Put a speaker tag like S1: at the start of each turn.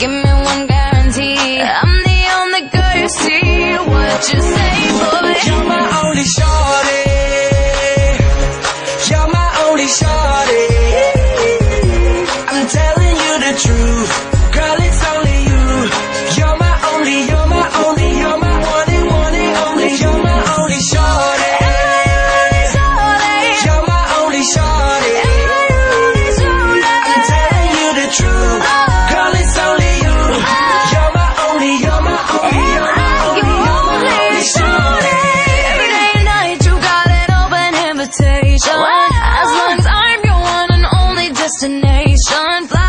S1: Give me one guarantee. I'm the only girl you see. What you say, boy? You're
S2: my only shorty. You're my only shorty. I'm telling you the truth.
S1: destination.